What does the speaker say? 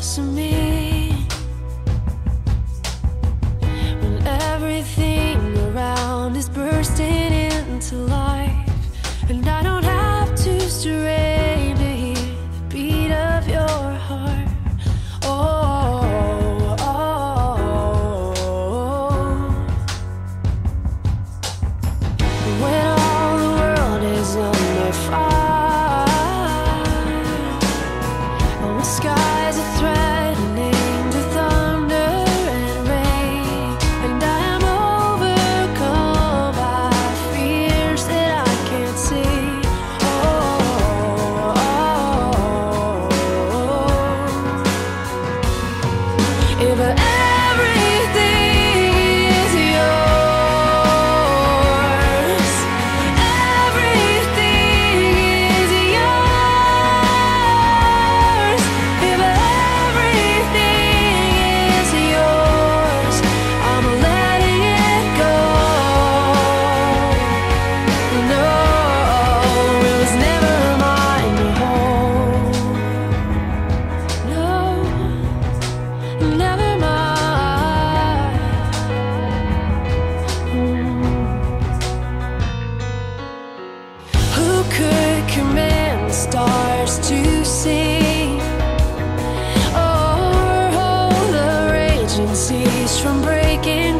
to me sky's a threat command the stars to see. Or hold the raging seas from breaking